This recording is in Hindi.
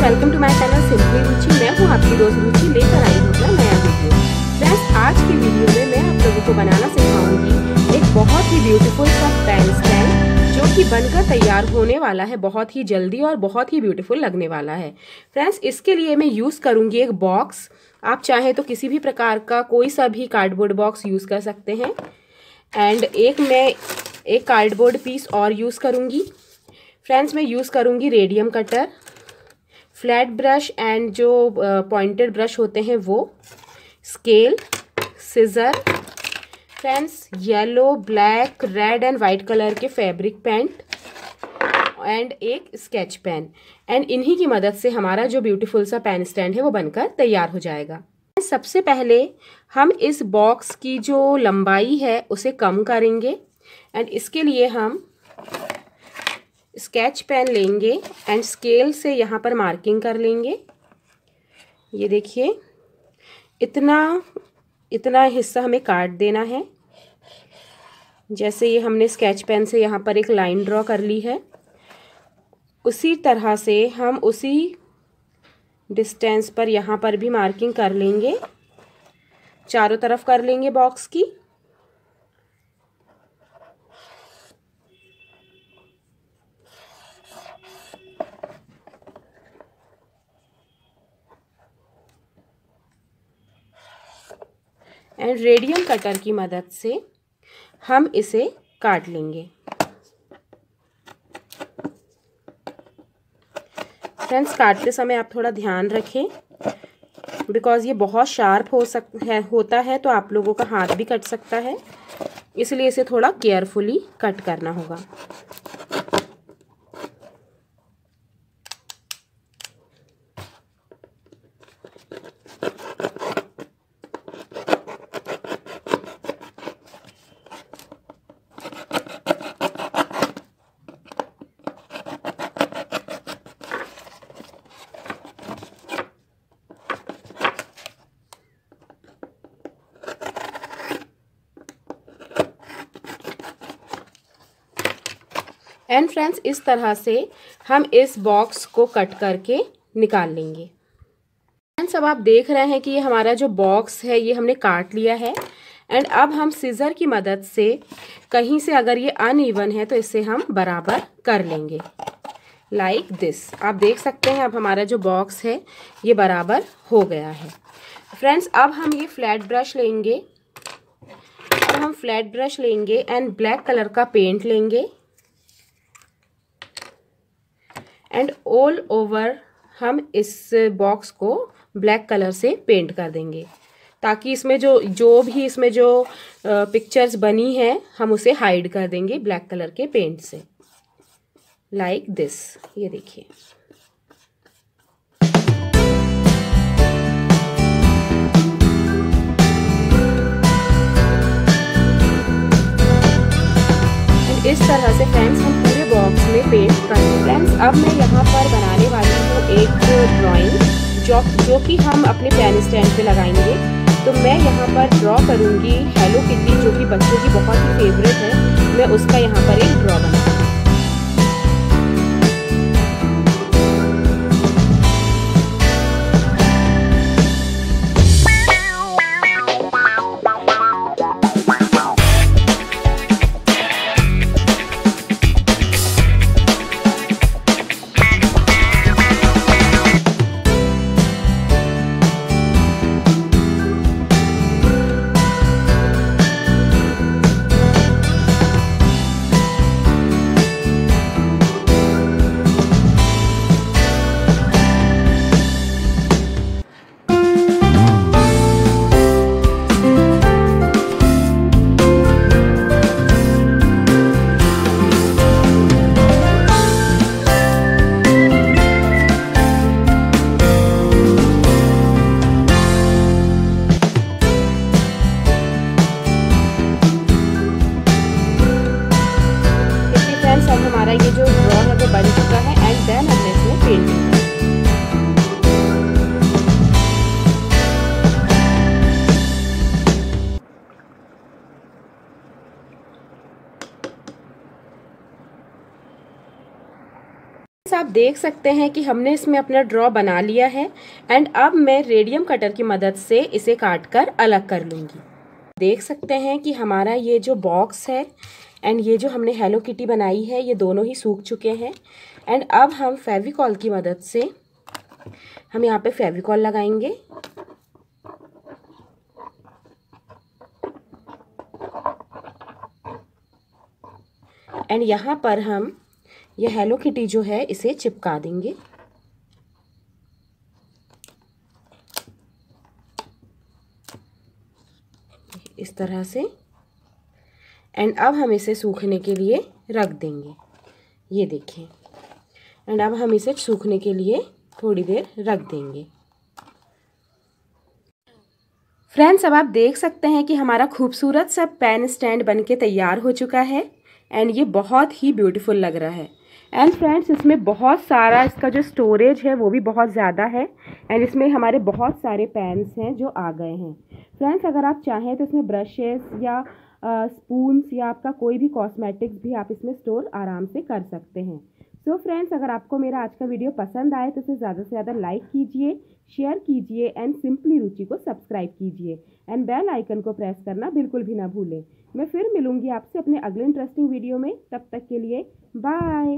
Welcome to my channel simply Ruchi मैं हूँ आपकी दोस्त रुचि, लेकर आई हूँ अपना नया वीडियो फ्रेंड्स आज की वीडियो में मैं आप लोगों को बनाना सिखाऊँगी एक बहुत ही ब्यूटीफुल सा पेन स्टैंड जो कि बनकर तैयार होने वाला है, बहुत ही जल्दी और बहुत ही ब्यूटीफुल लगने वाला है। फ्रेंड्स इसके लिए मैं यूज़ करूँगी एक बॉक्स आप चाहें तो किसी भी प्रकार का कोई सा भी कार्डबोर्ड बॉक्स यूज़ कर सकते हैं। एंड एक मैं एक कार्डबोर्ड पीस और यूज़ करूँगी। फ्रेंड्स मैं यूज़ करूँगी radium cutter flat brush and जो पॉइंटेड ब्रश होते हैं वो, scale, scissor, friends, yellow, black, red and white colour के फैब्रिक पेंट एंड एक स्केच पेन। एंड इन्हीं की मदद से हमारा जो ब्यूटीफुल सा पेन स्टैंड है वो बनकर तैयार हो जाएगा। सबसे पहले हम इस बॉक्स की जो लंबाई है उसे कम करेंगे एंड इसके लिए हम स्केच पेन लेंगे एंड स्केल से यहाँ पर मार्किंग कर लेंगे। ये देखिए, इतना इतना हिस्सा हमें काट देना है। जैसे ये हमने स्केच पेन से यहाँ पर एक लाइन ड्रॉ कर ली है। उसी तरह से हम उसी डिस्टेंस पर यहाँ पर भी मार्किंग कर लेंगे। चारों तरफ़ कर लेंगे बॉक्स की। एंड रेडियम कटर की मदद से हम इसे काट लेंगे। फ्रेंड्स काटते समय आप थोड़ा ध्यान रखें बिकॉज़ ये बहुत शार्प हो सक, है, होता है तो आप लोगों का हाथ भी कट सकता है, इसलिए इसे थोड़ा केयरफुली कट करना होगा। एंड फ्रेंड्स इस तरह से हम इस बॉक्स को कट करके निकाल लेंगे। फ्रेंड्स अब आप देख रहे हैं कि ये हमारा जो बॉक्स है, ये हमने काट लिया है। एंड अब हम सीज़र की मदद से कहीं से अगर ये अनइवन है तो इसे हम बराबर कर लेंगे। लाइक like दिस आप देख सकते हैं, अब हमारा जो बॉक्स है, ये बराबर हो गया है। फ्रेंड्स अब हम ये फ्लैट ब्रश लेंगे। अब हम फ्लैट ब्रश लेंगे एंड ब्लैक कलर का पेंट लेंगे। एंड ऑल ओवर हम इस बॉक्स को ब्लैक कलर से पेंट कर देंगे। ताकि इसमें जो जो भी इसमें जो पिक्चर्स बनी है, हम उसे हाइड कर देंगे ब्लैक कलर के पेंट से। लाइक like दिस ये देखिए। इस तरह से फ्रेंड्स हम बॉक्स में पेस्ट करेंगे फ्रेंड्स अब मैं यहाँ पर बनाने वाली हूँ एक ड्राइंग जो जो कि हम अपने पेन स्टैंड पे लगाएँगे। तो मैं यहाँ पर ड्रॉ करूँगी हेलो किटी जो कि बच्चों की बहुत ही फेवरेट है। मैं उसका यहाँ पर एक ड्रॉ बनाऊँगी। आप देख सकते हैं कि हमने इसमें अपना ड्रॉ बना लिया है। एंड अब मैं रेडियम कटर की मदद से इसे काट कर अलग कर लूँगी। देख सकते हैं कि हमारा ये जो बॉक्स है एंड ये जो हमने हेलो किटी बनाई है, ये दोनों ही सूख चुके हैं। एंड अब हम फेविकॉल की मदद से, हम यहाँ पे फेविकॉल लगाएँगे। एंड यहाँ पर हम ये हेलो किटी जो है, इसे चिपका देंगे। इस तरह से। एंड अब हम इसे सूखने के लिए रख देंगे। ये देखें। एंड अब हम इसे सूखने के लिए थोड़ी देर रख देंगे। फ्रेंड्स अब आप देख सकते हैं कि हमारा खूबसूरत सा पेन स्टैंड बन के तैयार हो चुका है। एंड ये बहुत ही ब्यूटीफुल लग रहा है। एंड फ्रेंड्स इसमें बहुत सारा इसका जो स्टोरेज है, वो भी बहुत ज़्यादा है। एंड इसमें हमारे बहुत सारे पैंस हैं जो आ गए हैं। फ्रेंड्स अगर आप चाहें तो इसमें ब्रशेस या स्पून्स या आपका कोई भी कॉस्मेटिक्स भी आप इसमें स्टोर आराम से कर सकते हैं। सो so फ्रेंड्स अगर आपको मेरा आज का वीडियो पसंद आए तो इसे ज़्यादा से ज़्यादा लाइक कीजिए शेयर कीजिए एंड सिंपली रुचि को सब्सक्राइब कीजिए. एंड बेल आइकन को प्रेस करना बिल्कुल भी ना भूलें. मैं फिर मिलूँगी आपसे अपने अगले इंटरेस्टिंग वीडियो में. तब तक के लिए बाय